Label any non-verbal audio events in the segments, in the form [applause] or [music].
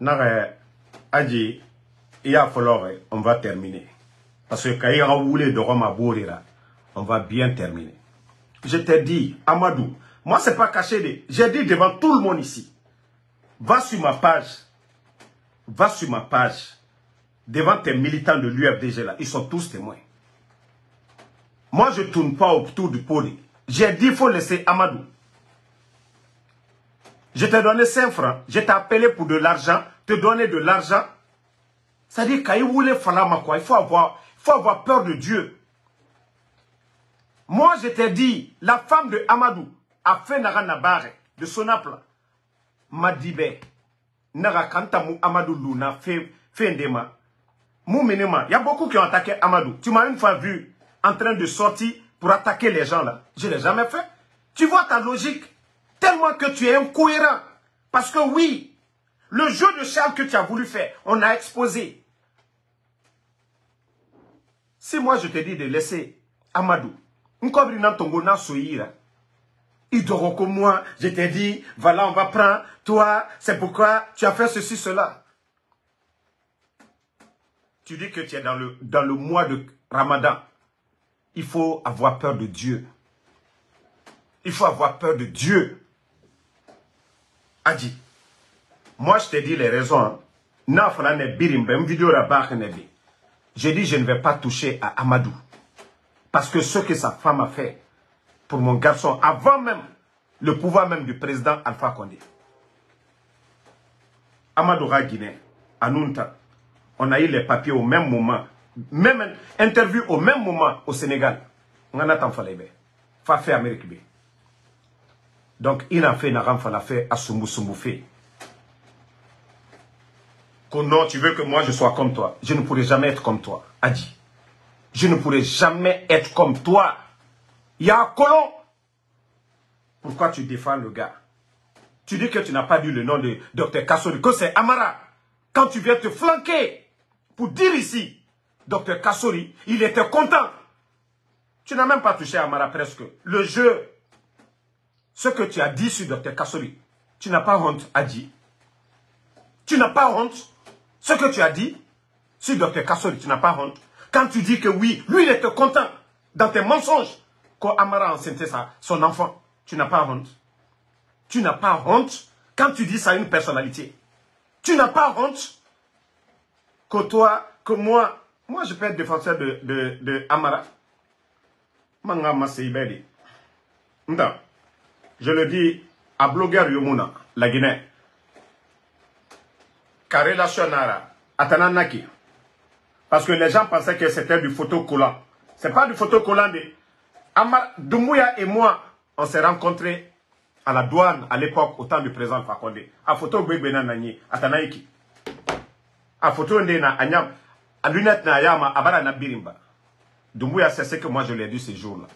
Nare, Adji, il y a falloir, on va terminer. Parce que quand il y a voulu de Roma Bourira, on va bien terminer. Je t'ai dit, Amadou, moi c'est pas caché, j'ai dit devant tout le monde ici, va sur ma page, va sur ma page, devant tes militants de l'UFDG là, ils sont tous témoins. Moi je tourne pas autour du pôle. J'ai dit, faut laisser Amadou. Je t'ai donné 5 francs, je t'ai appelé pour de l'argent, te donner de l'argent. C'est-à-dire, quand il voulait faire quoi, il faut avoir, il faut avoir peur de Dieu. Moi, je t'ai dit, la femme de Amadou a fait Nara Nabare, de Sonaple, Madibe, Nara Kantamou Amadou Luna, fait. Il y a beaucoup qui ont attaqué Amadou. Tu m'as une fois vu en train de sortir pour attaquer les gens là. Je ne l'ai jamais fait. Tu vois ta logique? Tellement que tu es incohérent. Parce que oui, le jeu de charme que tu as voulu faire, on a exposé. Si moi je te dis de laisser Amadou, il dort comme moi, je t'ai dit, voilà, on va prendre, toi, c'est pourquoi tu as fait ceci, cela. Tu dis que tu es dans le, dans le mois de Ramadan. Il faut avoir peur de Dieu. Il faut avoir peur de Dieu. Adi, moi je te dis les raisons. J'ai dit je ne vais pas toucher à Amadou. Parce que ce que sa femme a fait pour mon garçon, avant même le pouvoir même du président Alpha Condé. Amadou Guinée, à Nunta, on a eu les papiers au même moment. Même interview au même moment au Sénégal. On a tant fait Amérique donc, il a fait Naram fait à Sumbu non, tu veux que moi je sois comme toi. Je ne pourrai jamais être comme toi. Adi. Je ne pourrai jamais être comme toi. Il y a. Pourquoi tu défends le gars? Tu dis que tu n'as pas dit le nom de Dr Kassori, que c'est Amara. Quand tu viens te flanquer pour dire ici, Dr Kassori, il était content. Tu n'as même pas touché Amara presque. Le jeu ce que tu as dit sur Dr Kassori, tu n'as pas honte à dire. Tu n'as pas honte. Ce que tu as dit sur Dr Kassori, tu n'as pas honte. Quand tu dis que oui, lui il était content dans tes mensonges qu'Amara enceintait son enfant, tu n'as pas honte. Tu n'as pas honte quand tu dis ça à une personnalité. Tu n'as pas honte que toi, que moi, moi je peux être défenseur de, de, de Amara. Manga Non je le dis à blogueur Yomuna, la Guinée, qu'à relation Nara, Atananaki, parce que les gens pensaient que c'était du photo collant. C'est pas du photo collant. Amar Dumbuya et moi, on s'est rencontrés à la douane à l'époque, au temps du président Fakonde. À photo Gbegbe Nani, Atanaiki. À photo Ndena Anyam, à lunette na Ayama, Abara na Birimba. Dumbuya, c'est ce que moi je l'ai dit ce jour-là.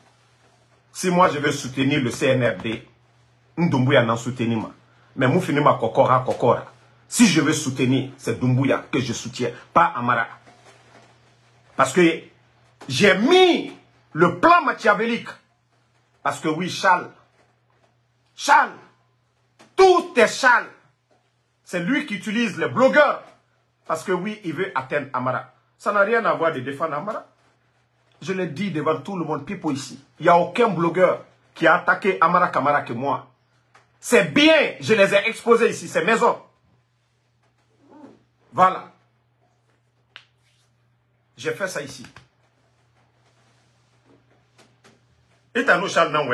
Si moi je veux soutenir le CNRD, Ndumbuya n'en soutenir ma. Mais Moufinima Kokora Kokora. Si je veux soutenir, c'est Dumbuya que je soutiens, pas Amara. Parce que j'ai mis le plan machiavélique. Parce que oui, Charles. Charles. Tout est Charles. C'est lui qui utilise les blogueurs. Parce que oui, il veut atteindre Amara. Ça n'a rien à voir de défendre Amara. Je le dis devant tout le monde, people ici. Il n'y a aucun blogueur qui a attaqué Amara Kamara que moi. C'est bien, je les ai exposés ici, ces maisons. Voilà. J'ai fait ça ici. Et t'as Charles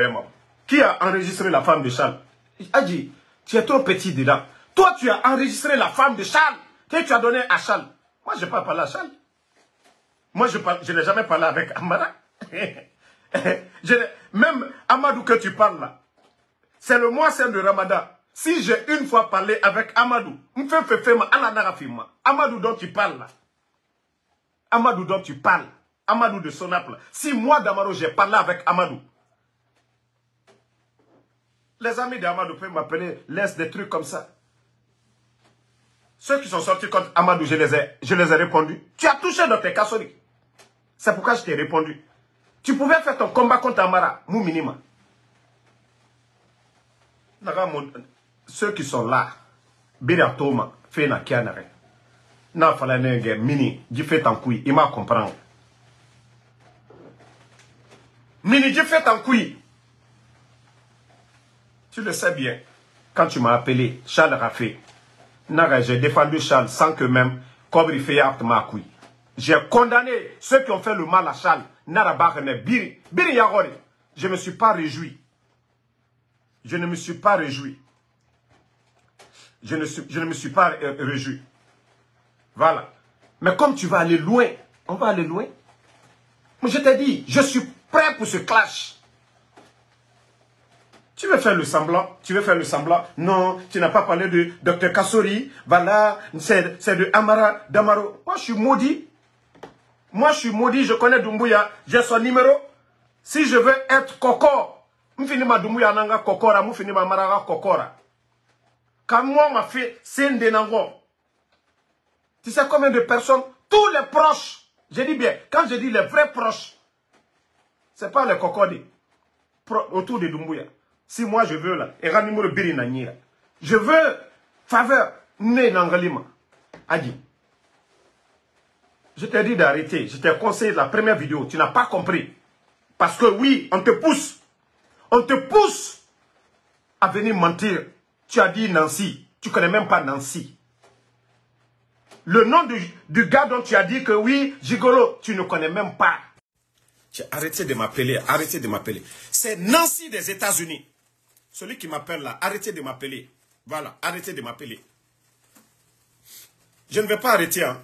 Qui a enregistré la femme de Charles? Il a dit, tu es trop petit dedans. Toi, tu as enregistré la femme de Charles que tu as donné à Charles. Moi, je n'ai pas parlé à Charles. Moi, je, je n'ai jamais parlé avec Amara. [laughs] même Amadou que tu parles là, c'est le mois saint de Ramadan. Si j'ai une fois parlé avec Amadou, Amadou dont tu parles là. Amadou dont tu parles. Amadou de Sonaple. Si moi d'Amaro j'ai parlé avec Amadou. Les amis d'Amadou peuvent m'appeler, laisse des trucs comme ça. Ceux qui sont sortis contre Amadou, je les ai, je les ai répondu. Tu as touché dans tes casseries. C'est pourquoi je t'ai répondu. Tu pouvais faire ton combat contre Amara, mou minima ceux qui sont là, fait na kianare. N'a nenge mini, j'ai fait en couille, il m'a comprendre. Mini, fait en couille. Tu le sais bien. Quand tu m'as appelé, Charles Raffé, j'ai défendu Charles sans que même Kobri fait ma couille. J'ai condamné ceux qui ont fait le mal à Charles. Biri. Je ne me suis pas réjoui. Je ne me suis pas réjoui. Je ne, suis, me suis pas euh, réjoui. Voilà. Mais comme tu vas aller loin, on va aller loin. je t'ai dit, je suis prêt pour ce clash. Tu veux faire le semblant Tu veux faire le semblant Non, tu n'as pas parlé de Dr Kassori. Voilà, c'est de Amara Damaro. Moi, je suis maudit. Moi, je suis maudit. Je connais Dumbuya. J'ai son numéro. Si je veux être Koko, je finis ma nanga Kokora, je finis ma Maraga Kokora. Moi, m'a fait Sendenango. Tu sais combien de personnes? Tous les proches. Je dis bien, quand je dis les vrais proches, ce n'est pas les Kokodi autour de Dumbuya. Si moi je veux là, et numéro biri na Je veux faveur. Adi. Je t'ai dit d'arrêter. Je t'ai conseillé la première vidéo. Tu n'as pas compris. Parce que oui, on te pousse. On te pousse à venir mentir. Tu as dit Nancy. Tu connais même pas Nancy. Le nom du, du gars dont tu as dit que oui, Gigolo, tu ne connais même pas. Arrêtez de m'appeler, arrêtez de m'appeler. C'est Nancy des États-Unis. Celui qui m'appelle là, arrêtez de m'appeler. Voilà, arrêtez de m'appeler. Je ne vais pas arrêter. Hein.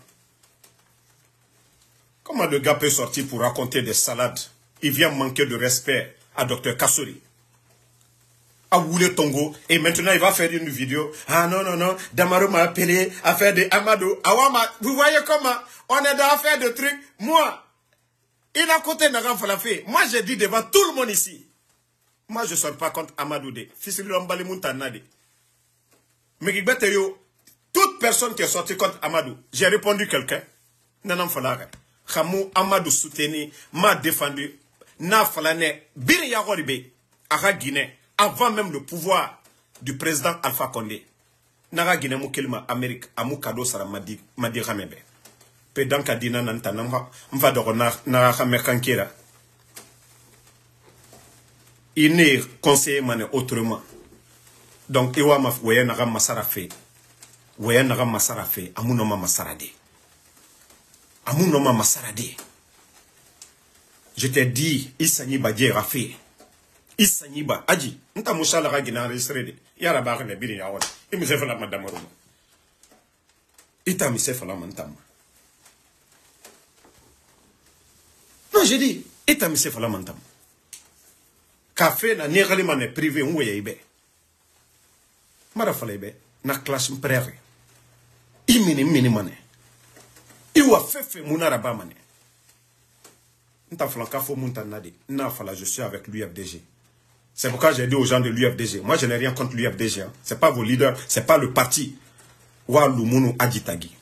Comment le gars peut sortir pour raconter des salades? Il vient manquer de respect à Dr Kassouri. À Woulé Tongo. Et maintenant, il va faire une vidéo. Ah non, non, non. Damaro m'a appelé à faire des Amado. Awama, vous voyez comment On est dans l'affaire de trucs. Moi, il a côté Nagan Falafé. Moi, j'ai dit devant tout le monde ici. Moi, je ne sors pas contre Amadou de. Mais toute personne qui est sortie contre Amadou, j'ai répondu quelqu'un. Nanam Falare. Khamou Amadou soutenu, m'a défendu. Na Falane, Bir Yagoribe, Ara Guinée, avant même le pouvoir du président Alpha Condé. Nara Guinée Moukelma, Amérique, Amou Kado Sara Madi Ramebe. Pe danka dina nanta, mva doro nara Kamekankira il n'est conseiller mané autrement. Donc iwa ma waya naga masara fe. Waya naga masara fe. Amuno ma masara de amuno ma masara de je t'ai dit isani ba je rafe isani ba aji nta musala ga gina enregistré de. Biri ya wala imu se fala madama ro ita mi se fala mantama non j'ai dit ita mi se fala mantama café na negalima ne privé ngoye ibe mara fala ibe na classe mprere. Imini mini mane. Iwa fefe munara ba mane nta fala kafo munta nadi na fala je suis avec l'UFDG c'est pourquoi j'ai dit aux gens de l'UFDG moi je n'ai rien contre l'UFDG hein. c'est pas vos leaders c'est pas le parti. Wa lumunu aditagi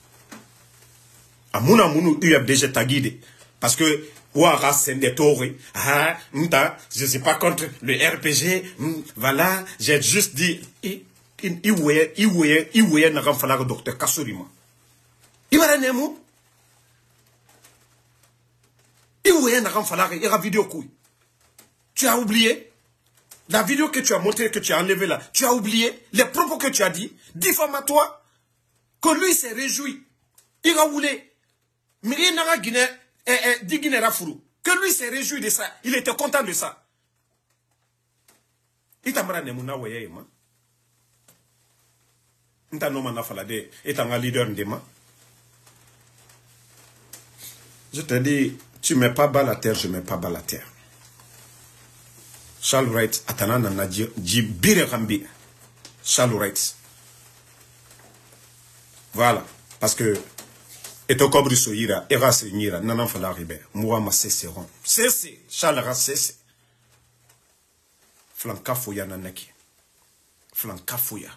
UFDG tagide parce que Ouara Sendetori, ah, je ne suis pas contre le RPG, hmm, voilà, j'ai juste dit, il voyait, il voyait, il docteur nemu. Il voyait Naramfalak, il y a vidéo couille. Tu as oublié la vidéo que tu as montrée, que tu as enlevée là, tu as oublié les propos que tu as dit, diffamatoire, que lui s'est réjoui. Il a voulu. Mais il n'a pas eh, eh, Diginera Furu, que lui s'est réjoui de ça. Il était content de ça. Itamara Nemuna Waye ma. Nta no mana falade un leader. Je te dis, tu mets pas bas la terre, je mets pas bas la terre. Charles Wright atana nana jibire rambi. Charles Wright. Voilà. Parce que eto kobri so yira e ga se nyira nanan fala ribe muwa ma sese ron sese shala ga sese flanka fuya nanaki flanka fuya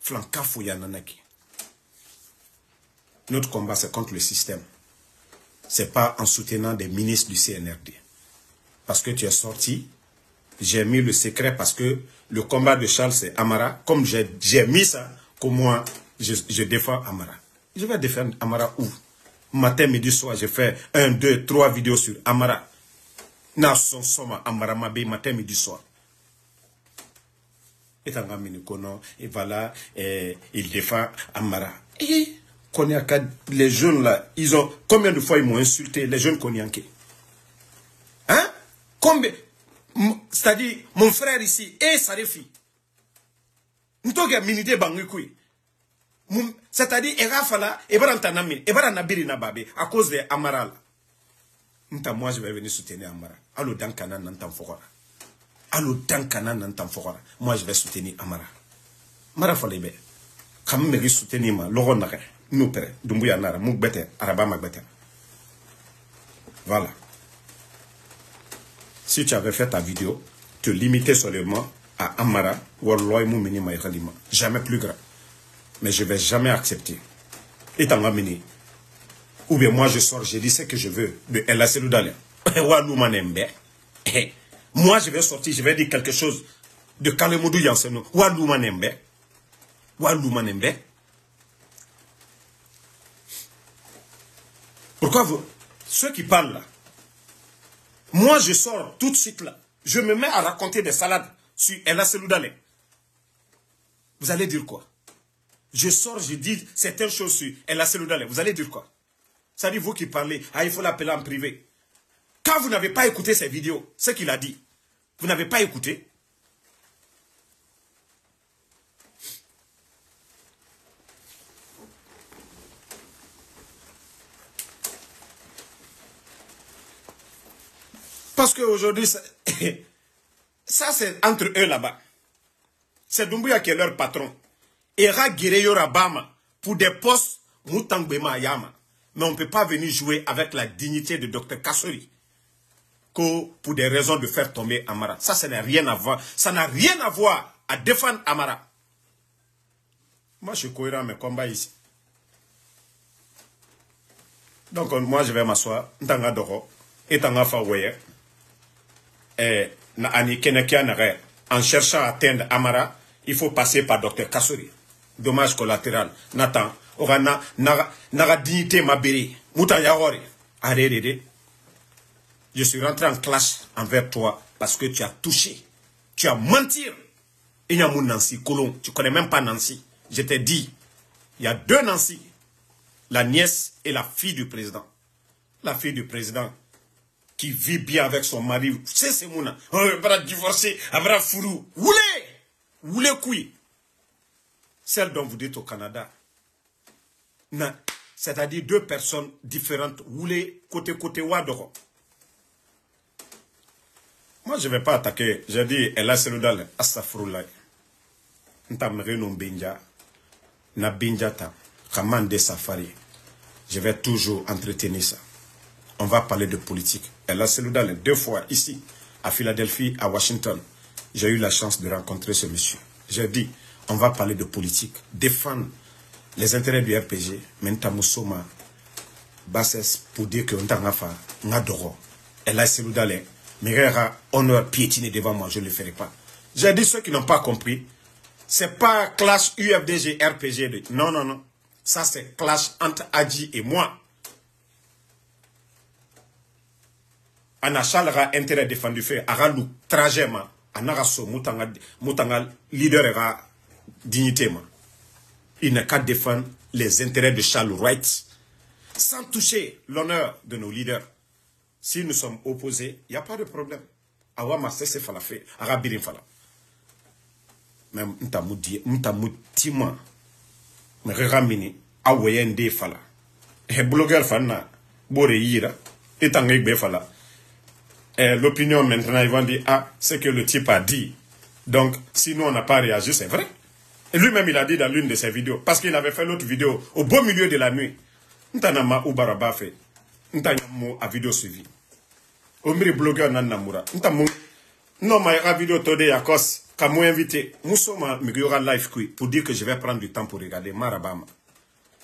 flanka fuya nanaki notre combat c'est contre le système c'est pas en soutenant des ministres du CNRD parce que tu es sorti j'ai mis le secret parce que le combat de Charles c'est Amara comme j'ai mis ça comme moi je, je défends Amara. Je vais défendre Amara où? Matin, midi, soir, je fais un, deux, trois vidéos sur Amara. Na son soma Amara Mabe, matin, midi, soir. Et et voilà, et il défend Amara. Les jeunes là, ils ont, combien de fois ils m'ont insulté, les jeunes Konyanke Hein? Combien C'est-à-dire, mon frère ici, et Sarefi. Nous avons minité bangui c'est-à-dire era fala e bara ntana min e bara nabiri na babe à cause de amara la nta moi je vais venir soutenir amara. Alo dan kana nan tan fokora. Alo dan kana nan tan fokora. Moi je vais soutenir amara. Mara fala be kam me ri soutenir ma logo nare nous pere dumbuya nara mu gbete araba ma gbete voilà si tu avais fait ta vidéo te limiter seulement à amara warloy mu mini ma jamais plus grave mais je vais jamais accepter. Et t'en amené. Ou bien moi je sors, je dis ce que je veux de Ella Seloudale. [laughs] Moi je vais sortir, je vais dire quelque chose de Kalemoudou Yanseno. Walou Manembe. Walou Manembe. Vous, ceux qui parlent là, moi je sors tout de suite là, je me mets à raconter des salades sur Ella Seloudale. Vous allez dire quoi? Je sors, je dis certaines choses sur El Vous allez dire quoi? Ça dit vous qui parlez, ah, il faut l'appeler en privé. Quand vous n'avez pas écouté ces vidéos, ce qu'il a dit, vous n'avez pas écouté. Parce qu'aujourd'hui, ça, [coughs] ça c'est entre eux là-bas. C'est Doumbouya qui est leur patron ira Yora Bama pour des postes Mutangbema Yama. Mais on ne peut pas venir jouer avec la dignité de Dr Kassori pour des raisons de faire tomber Amara. Ça, ça n'a rien à voir. Ça n'a rien à voir à défendre Amara. Moi, je suis cohérent mes combats ici. Donc, moi, je vais m'asseoir. Ntanga doro. Et tanga ani En cherchant à atteindre Amara, il faut passer par Dr Kassori dommage collatéral. Nathan orana naga dignité mabiri muta yagore arerede je suis rentré en classe envers toi parce que tu as touché. Tu as menti. Il y a mon Nancy Colomb. Tu connais même pas Nancy. Je t'ai dit il y a deux Nancy la nièce et la fille du président. La fille du président qui vit bien avec son mari c'est mon oh, elle va divorcer elle va fourou Oulé Oulé couille celle dont vous dites au Canada, c'est-à-dire deux personnes différentes, voulez côté-côté Wadoro. Moi, je ne vais pas attaquer. J'ai dit, elle a celui Astafroulay. Ntamre binja. Na binjata. Kamande safari. Je vais toujours entretenir ça. On va parler de politique. Elle a celui deux fois ici, à Philadelphie, à Washington. J'ai eu la chance de rencontrer ce monsieur. J'ai dit, on va parler de politique, défendre les intérêts du RPG, mais nous bases pour dire que nous fa n'adoro. Elle a d'aller. Mais honneur piétiner devant moi, je ne le ferai pas. J'ai dit ceux qui n'ont pas compris, c'est pas clash UFDG RPG. Non, non, non. Ça, c'est clash entre Adji et moi. Ana chalera intérêt défendu fait. Ara nous trajet ma. Anara so mutanga, mutanga leader dignité. Il n'a qu'à défendre les intérêts de Charles Wright sans toucher l'honneur de nos leaders. Si nous sommes opposés, il n'y a pas de problème. Awa ma c'est fala fait, ara birin fala. Même ntamu di, ntamu tima. Mais ramini, awoye nde fala. Et blogueur fana, bore yira, et be fala. L'opinion maintenant, ils vont dire, ah, ce que le type a dit. Donc, si nous on n'a pas réagi, c'est vrai. Lui-même, il a dit dans l'une de ses vidéos, parce qu'il avait fait l'autre vidéo au beau milieu de la nuit. Ntanama Ubaraba fait. Ntanyamo a vidéo suivi. Omri blogueur Nanamura. Ntamu. Non, ma vidéo tode yakos. Kamo invité. Moussoma Migura live kui. Pour dire que je vais prendre du temps pour regarder Marabama.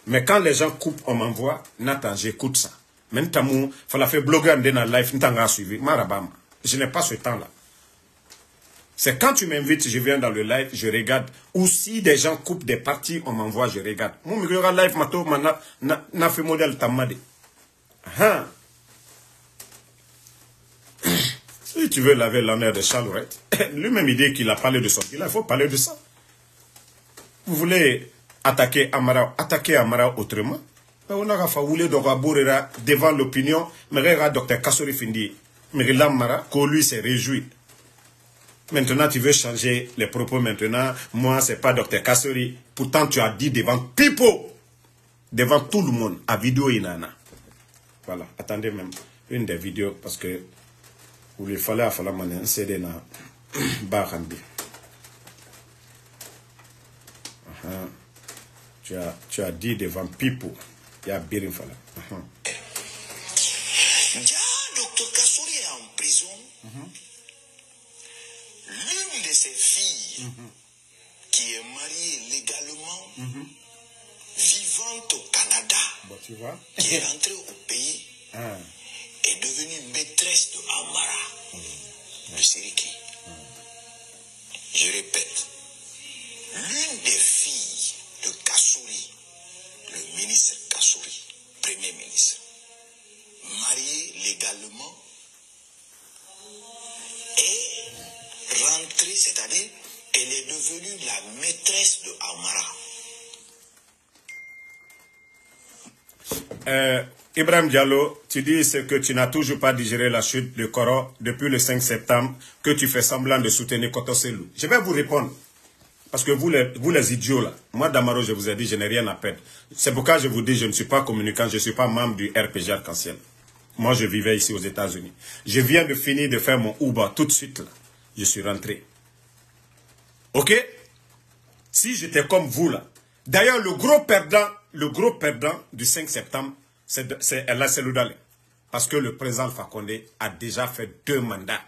Mais quand les gens coupent, on m'envoie. Nathan, j'écoute ça. Mais Ntamu, fala fait blogueur dans live. Ntanga suivi. Marabama. Je n'ai pas ce temps-là. C'est quand tu m'invites, je viens dans le live, je regarde. Ou si des gens coupent des parties, on m'envoie, je regarde. Mon regarde live, mato, na fait modèle tamade. Hein? [coughs] Si tu veux laver l'honneur de Charles [coughs] lui-même il dit qu'il a parlé de son il faut parler de ça. Vous voulez attaquer Amara, attaquer Amara autrement? On a fait devant l'opinion, mais regarde docteur Kassori Findi, mais Mara, que lui s'est réjoui. Maintenant, tu veux changer les propos maintenant. Moi, c'est pas docteur Kassori. Pourtant, tu as dit devant Pipo, devant tout le monde, à vidéo inana. Voilà, attendez même une des vidéos parce que vous lui fallait à falloir un CD na. Tu as, tu as dit devant Pipo, il y a Birin Fala. Docteur Kassouri est en prison. L'une de ses filles, qui est mariée légalement, vivante au Canada, tu vois? qui est rentrée au pays, Ah. est devenue maîtresse de Amara, de Siriki. Je répète, premier ministre, mariée légalement, est rentrée, c'est-à-dire, elle est devenue la maîtresse de Amara. Euh, Ibrahim Diallo, tu dis que tu n'as toujours pas digéré la chute de Koro depuis le 5 septembre, que tu fais semblant de soutenir Kotoselou. Je vais vous répondre. Parce que vous les, vous les idiots là, moi Damaro, je vous ai dit, je n'ai rien à perdre. C'est pourquoi je vous dis, je ne suis pas communicant, je ne suis pas membre du RPG Arc-en-Ciel. Moi, je vivais ici aux États-Unis. Je viens de finir de faire mon Uber tout de suite là. Je suis rentré. Ok? Si j'étais comme vous là. D'ailleurs, le gros perdant, le gros perdant du 5 septembre, c'est Ella Seloudale. Parce que le président Fakonde a déjà fait deux mandats.